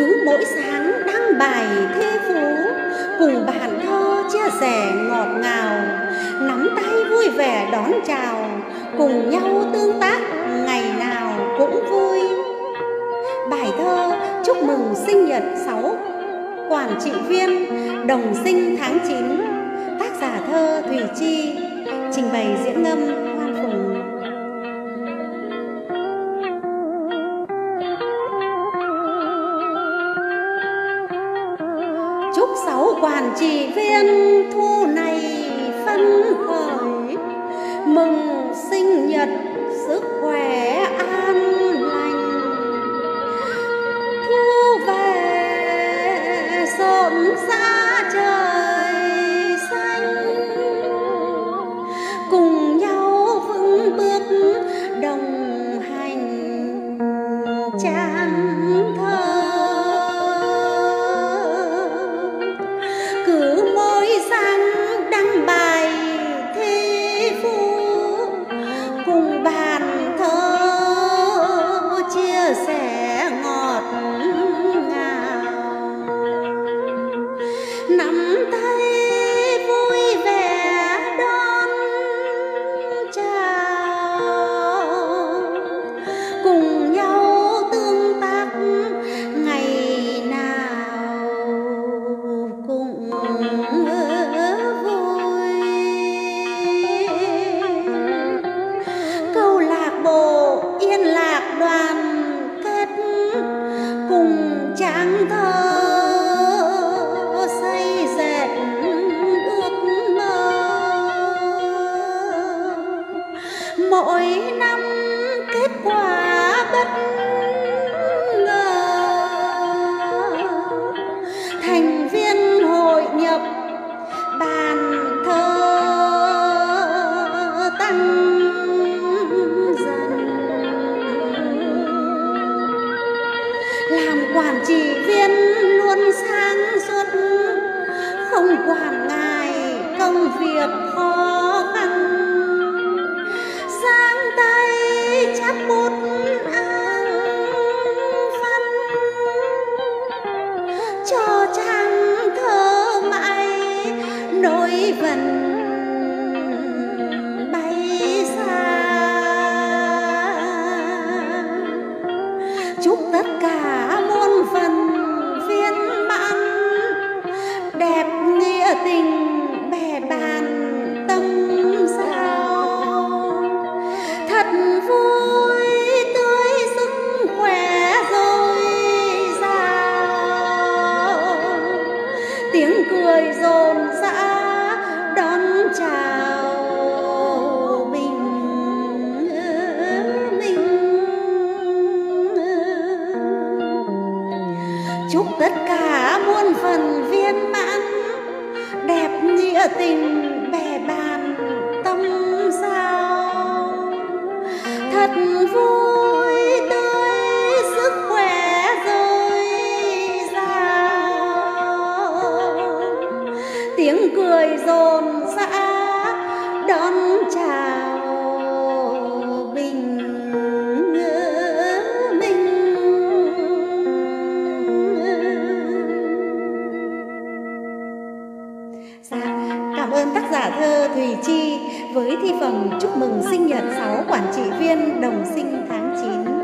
cứ mỗi sáng đăng bài thê phú, cùng bạn thơ chia sẻ ngọt ngào, nắm tay vui vẻ đón chào, cùng nhau tương tác ngày nào cũng vui. Bài thơ chúc mừng sinh nhật 6 quản trị viên, đồng sinh tháng 9 tác giả thơ Thùy Chi, trình bày diễn ngâm quản trị viên thu này phân khởi. Mừng sinh nhật, sức khỏe an lành. Thu về, sớm xa trời xanh. Cùng nhau vững bước đồng hành trang cùng trang thơ xây dệt ước mơ. Mỗi năm làm quản trị viên luôn sáng suốt. Không quản ngại công việc khó khăn. Giang tay chắp bút áng văn cho trang thơ mãi nỗi vần. Cả muôn phần viên mãn đẹp nghĩa tình bè bàn tâm sao thật vui tươi sức khỏe dồi dào. Tiếng cười rộn rã chúc tất cả muôn phần viên mãn. Đẹp nghĩa tình bè bàn tâm giao. Thật vui tươi, sức khỏe dồi dào. Tiếng cười rộn rã, đón chào ơn tác giả thơ Thùy Chi. Với thi phẩm chúc mừng sinh nhật 6 quản trị viên đồng sinh tháng 9